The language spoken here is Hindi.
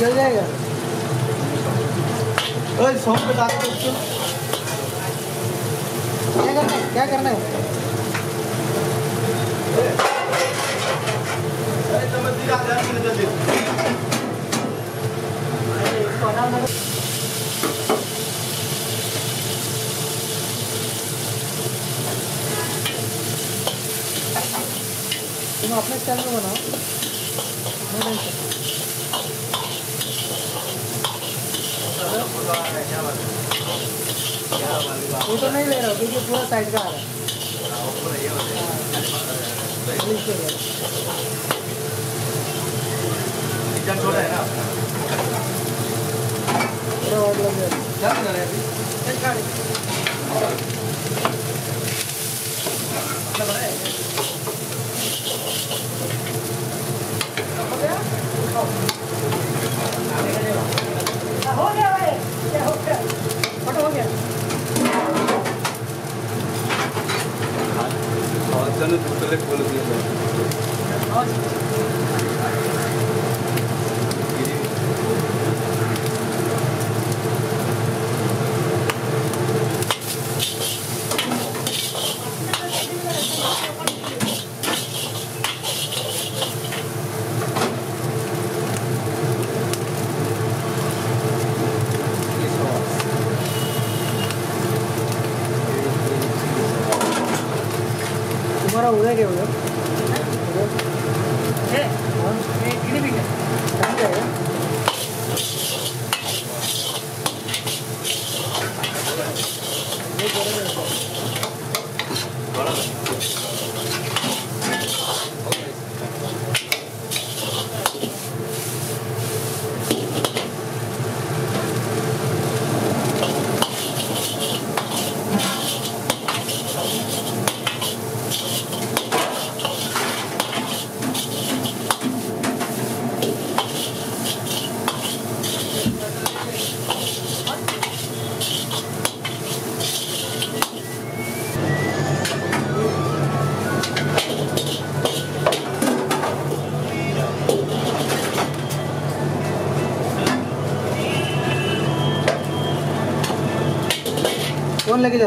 जल जाएगा। ओए सॉन्ग पे डाल दो उसको। क्या करना है? क्या करना है? तुम अपने स्टाइल में बनाओ नो वो तो नहीं ले रहा क्योंकि पूरा साइड का आ रहा है। हाँ, के लिए। पूरा और लग गया। हो गया भाई क्या हो गया फ़ोटो हो गया तुम्हारा उधर क्या उधर कहाँ जाएगा ये बोला कौन लेके जा